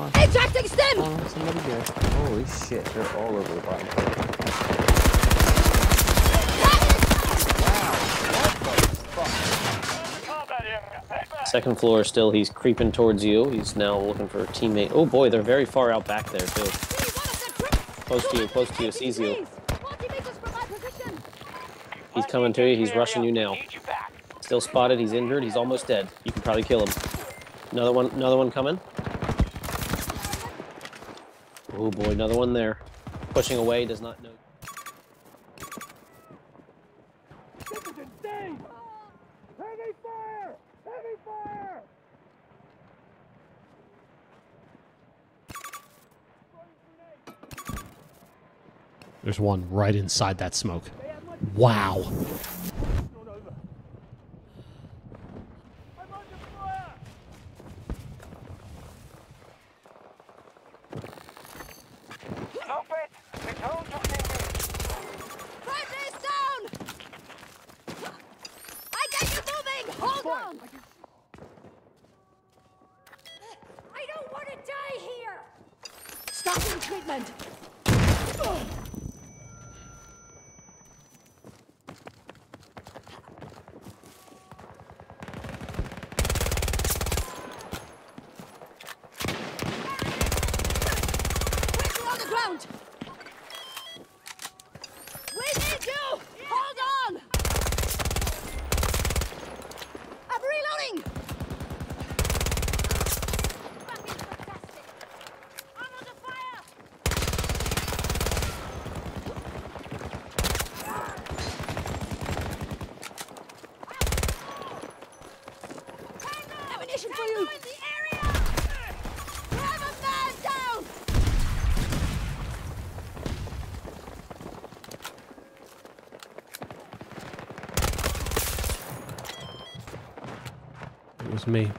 Oh, somebody here. Holy shit, they're all over the bottom. Second floor still, he's creeping towards you. He's now looking for a teammate. Oh boy, they're very far out back there too. Close to you, close to you, sees you. He's coming to you, he's rushing you now. Still spotted, he's injured, he's almost dead. You can probably kill him. Another one, another one coming. Oh boy, another one there. Pushing away, does not know. This is insane! Heavy fire! Heavy fire! There's one right inside that smoke. Wow. Not over. I'm under fire! Stop it! To engage. Bradley's down! I get you moving! Hold on! I don't want to die here! Stopping treatment! Quickly on the ground! Ammunition for you! In the area! Drive a man down! It was me.